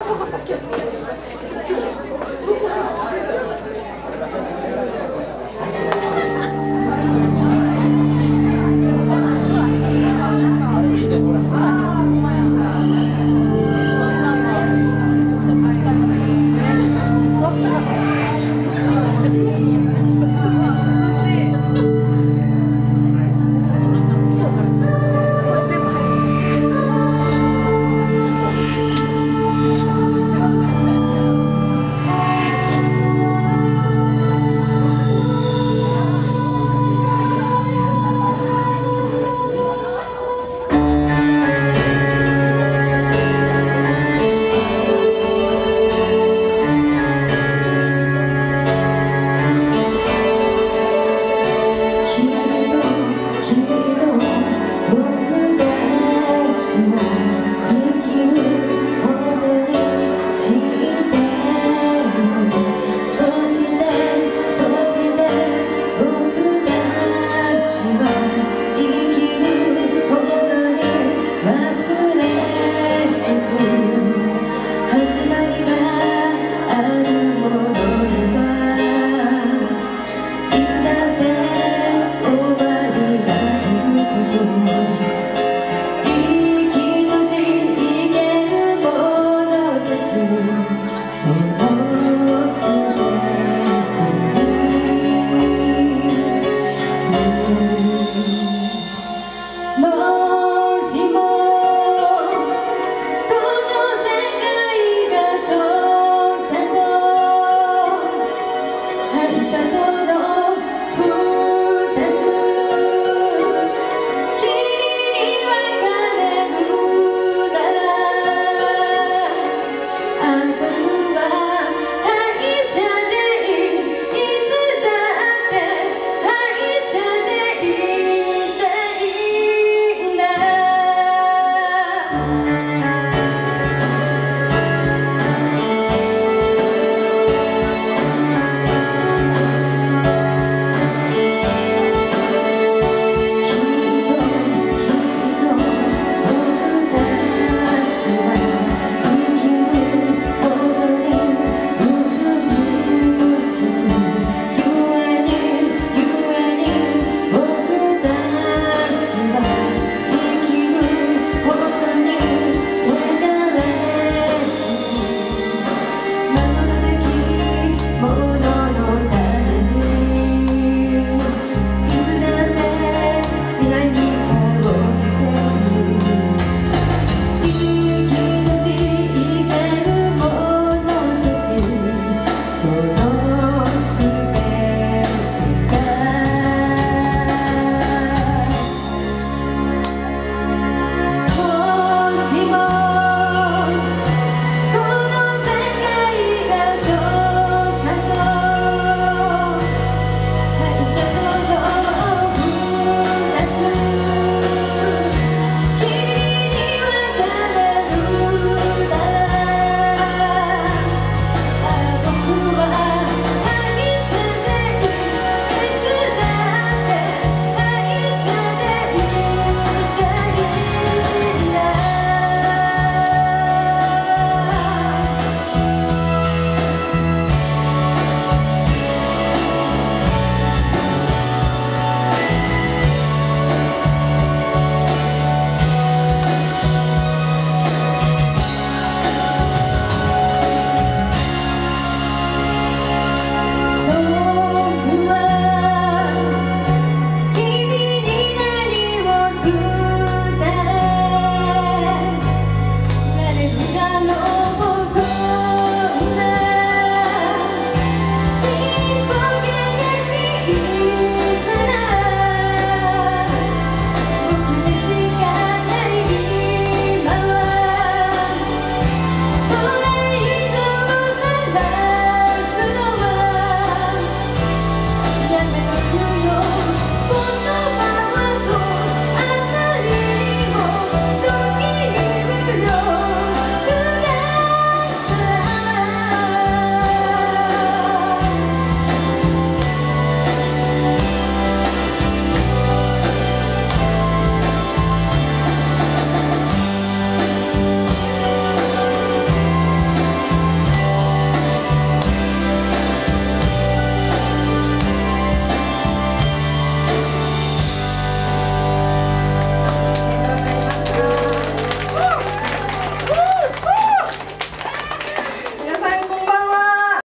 母だけ感謝と